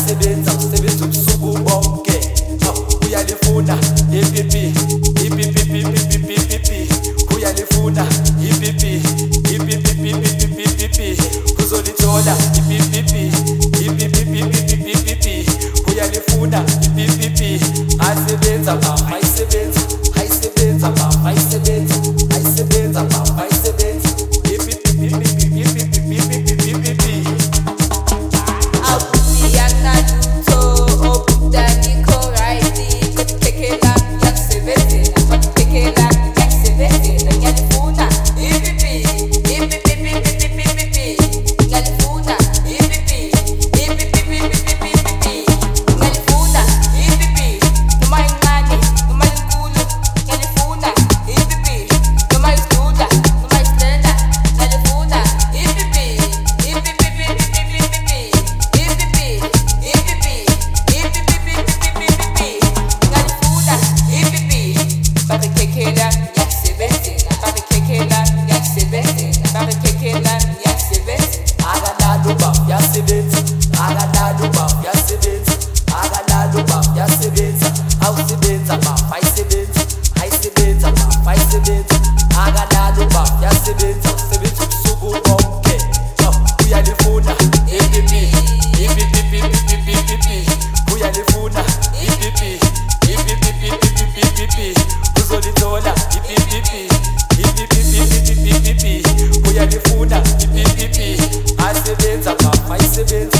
ndisebenza msebenzi obusuku bonke kuyalifuna ipp ipppppp kuyalifuna ipp ipppppp kuzolithola ipppppp abasebenzi sebenzi ubusuku bonke uyalifuna ibibi ibibibibibibibi uyalifuna ibibi ibibibibibibibi uzolithola ibibibi ibibibibibibibi uyalifuna ibibibi asebenza mama isebenza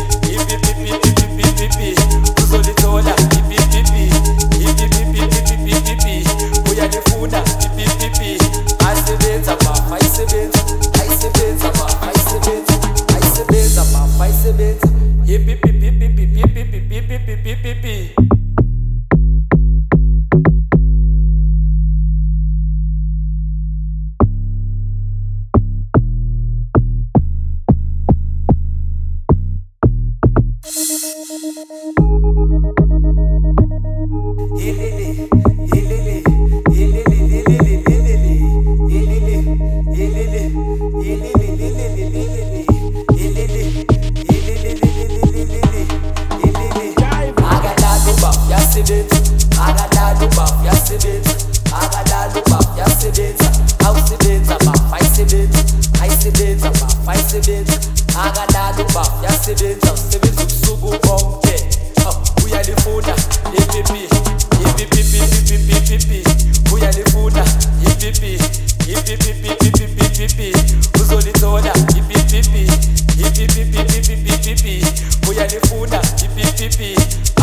thank you ipipipipipi uyalifuna ipipipi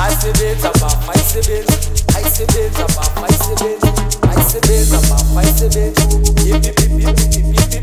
asebenza mama isebenzi ayisebenza mama isebenzi ayisebenza mama isebenzi ipipipipipipi